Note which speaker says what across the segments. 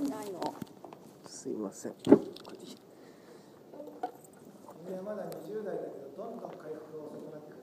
Speaker 1: ないの。
Speaker 2: すいません。
Speaker 3: これまだ20代だけどどんどん回復遅くなって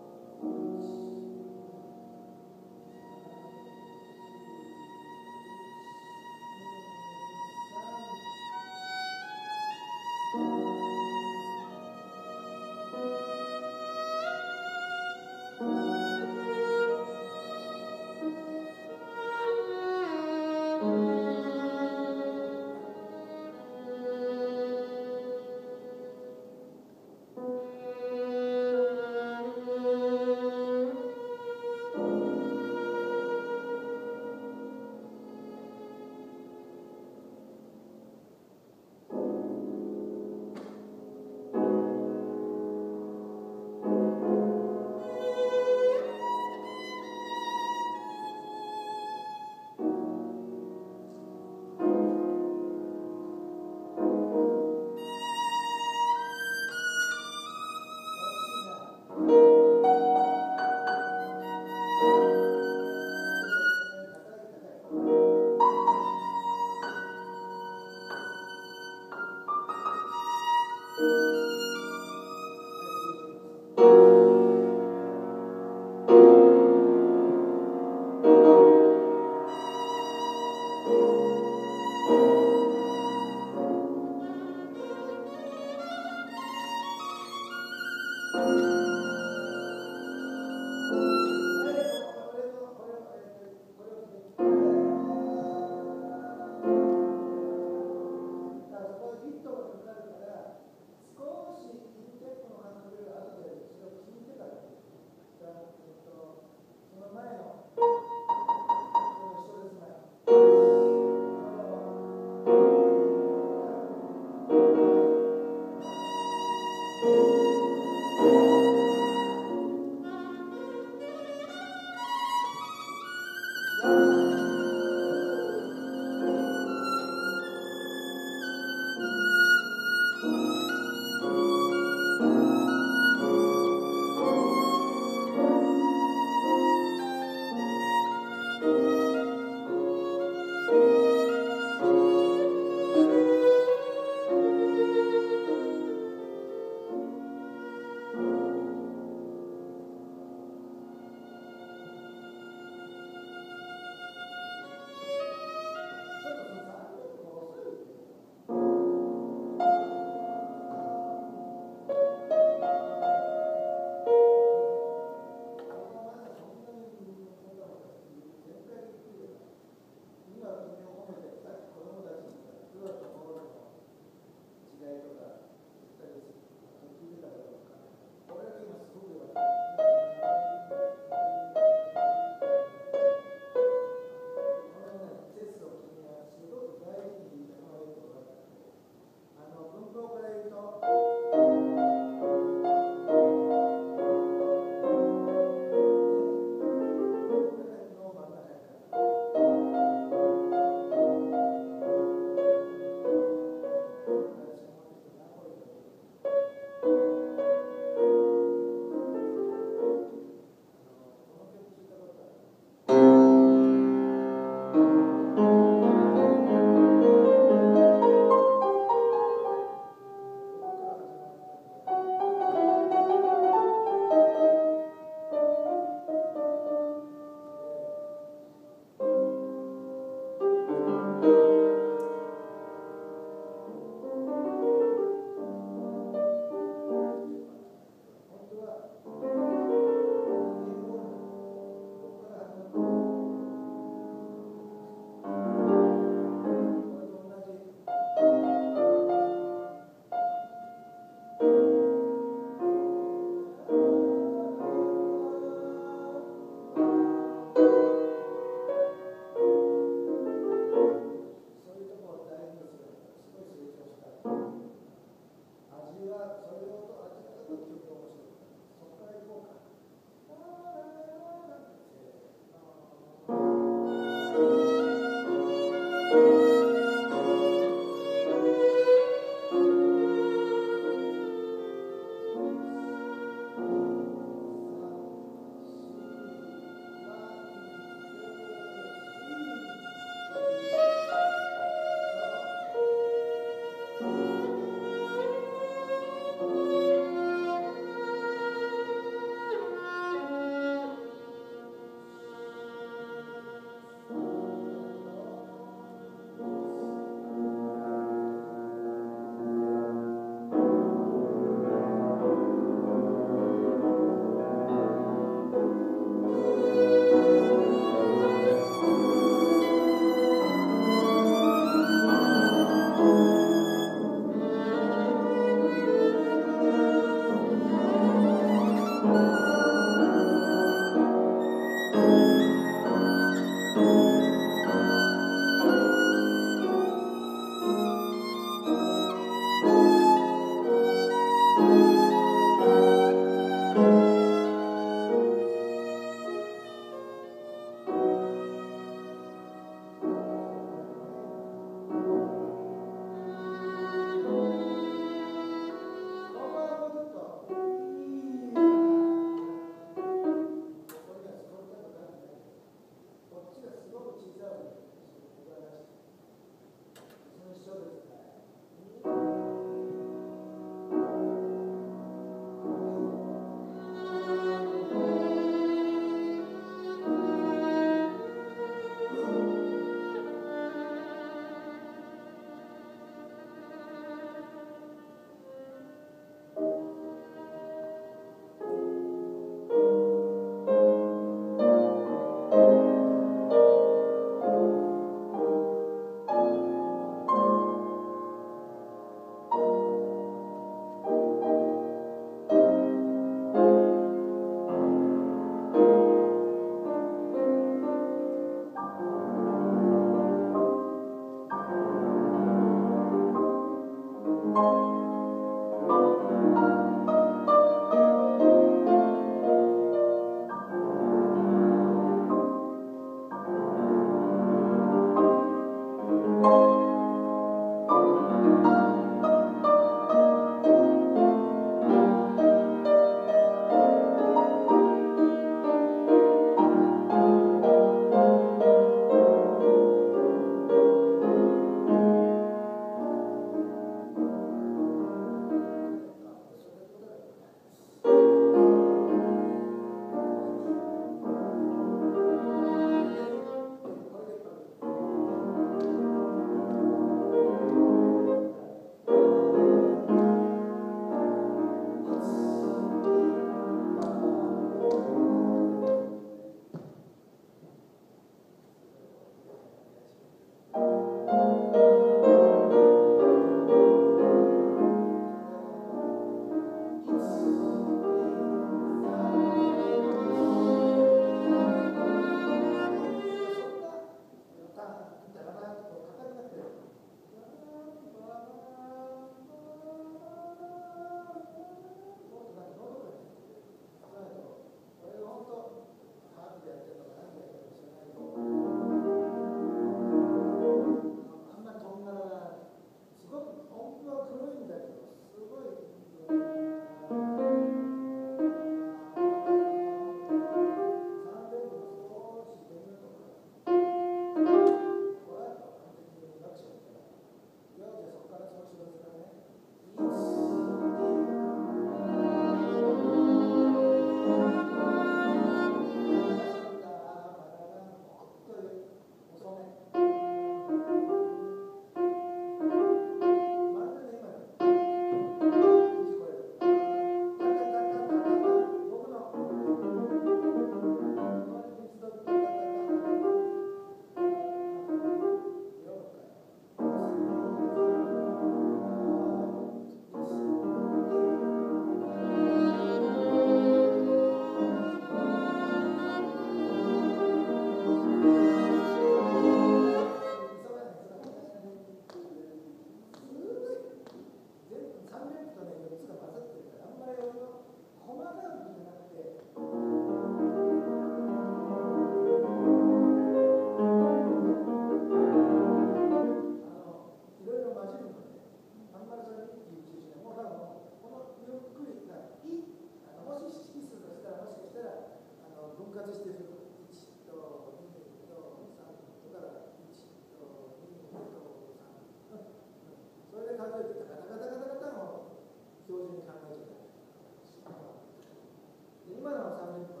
Speaker 3: 原治めと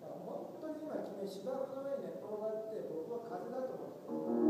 Speaker 3: 本当に今君芝生の上に寝転がって僕は風だと思って。